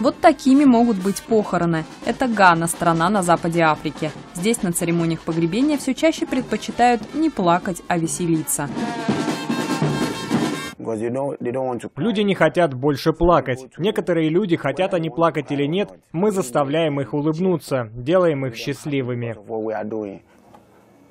Вот такими могут быть похороны. Это Гана, страна на западе Африки. Здесь на церемониях погребения все чаще предпочитают не плакать, а веселиться. Люди не хотят больше плакать. Некоторые люди, хотят они плакать или нет, мы заставляем их улыбнуться, делаем их счастливыми.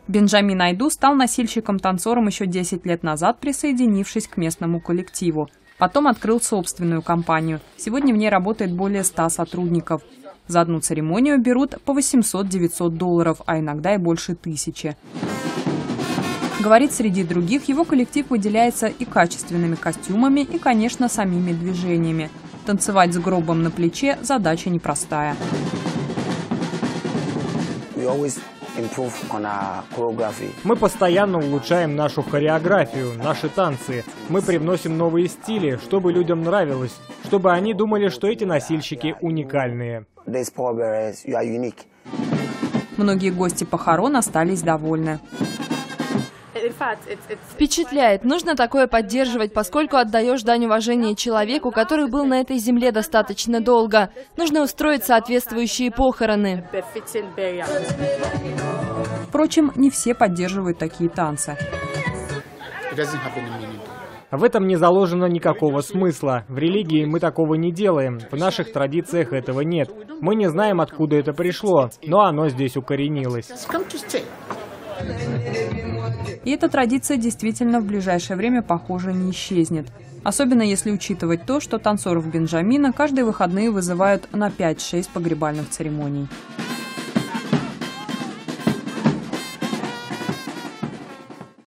Бенджамин Айду стал носильщиком-танцором еще 10 лет назад, присоединившись к местному коллективу. Потом открыл собственную компанию. Сегодня в ней работает более 100 сотрудников. За одну церемонию берут по 800-900 долларов, а иногда и больше тысячи. Говорит, среди других его коллектив выделяется и качественными костюмами, и, конечно, самими движениями. Танцевать с гробом на плече – задача непростая. Мы постоянно улучшаем нашу хореографию, наши танцы. Мы привносим новые стили, чтобы людям нравилось, чтобы они думали, что эти носильщики уникальные. Многие гости похорон остались довольны. Впечатляет. Нужно такое поддерживать, поскольку отдаешь дань уважения человеку, который был на этой земле достаточно долго. Нужно устроить соответствующие похороны. Впрочем, не все поддерживают такие танцы. В этом не заложено никакого смысла. В религии мы такого не делаем. В наших традициях этого нет. Мы не знаем, откуда это пришло, но оно здесь укоренилось. И эта традиция действительно в ближайшее время, похоже, не исчезнет. Особенно если учитывать то, что танцоров Бенджамина каждые выходные вызывают на 5-6 погребальных церемоний.